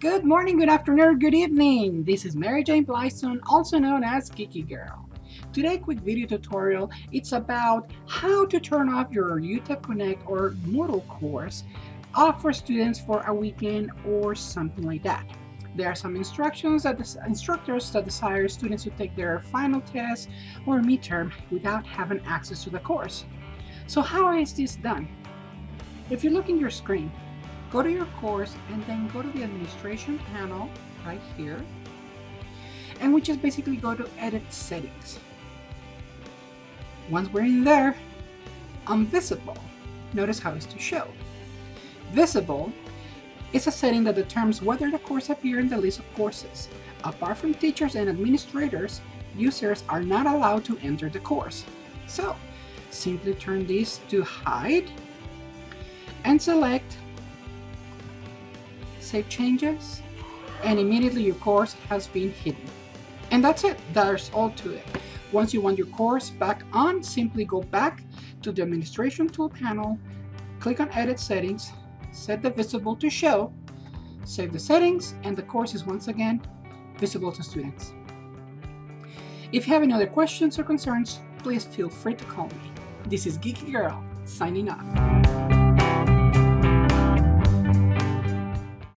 Good morning, good afternoon, good evening. This is Mary Jane Blystone, also known as Geeky Girl. Today, quick video tutorial. It's about how to turn off your UTEP Connect or Moodle course off for students for a weekend or something like that. There are some instructions that the instructors that desire students to take their final test or midterm without having access to the course. So how is this done? If you look in your screen, go to your course and then go to the administration panel right here and we just basically go to edit settings. Once we're in there, on visible, notice how it's to show. Visible is a setting that determines whether the course appears in the list of courses. Apart from teachers and administrators, users are not allowed to enter the course. So, simply turn this to hide and select Save Changes and immediately your course has been hidden. And that's it, there's all to it. Once you want your course back on, simply go back to the Administration Tool panel, click on Edit Settings, set the visible to show, save the settings, and the course is once again visible to students. If you have any other questions or concerns, please feel free to call me. This is Geeky Girl, signing off.